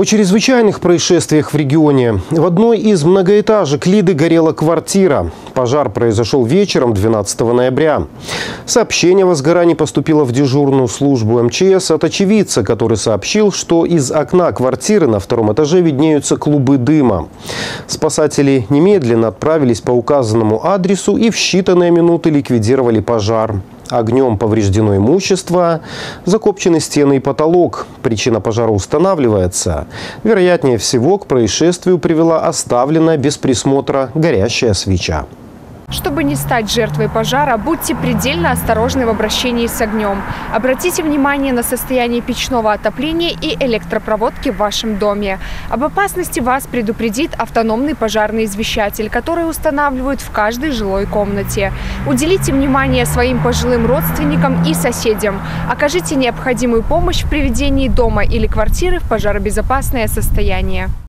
О чрезвычайных происшествиях в регионе. В одной из многоэтажек Лиды горела квартира. Пожар произошел вечером 12 ноября. Сообщение о возгорании поступило в дежурную службу МЧС от очевидца, который сообщил, что из окна квартиры на втором этаже виднеются клубы дыма. Спасатели немедленно отправились по указанному адресу и в считанные минуты ликвидировали пожар. Огнем повреждено имущество, закопчены стены и потолок. Причина пожара устанавливается. Вероятнее всего, к происшествию привела оставленная без присмотра горящая свеча. Чтобы не стать жертвой пожара, будьте предельно осторожны в обращении с огнем. Обратите внимание на состояние печного отопления и электропроводки в вашем доме. Об опасности вас предупредит автономный пожарный извещатель, который устанавливают в каждой жилой комнате. Уделите внимание своим пожилым родственникам и соседям. Окажите необходимую помощь в приведении дома или квартиры в пожаробезопасное состояние.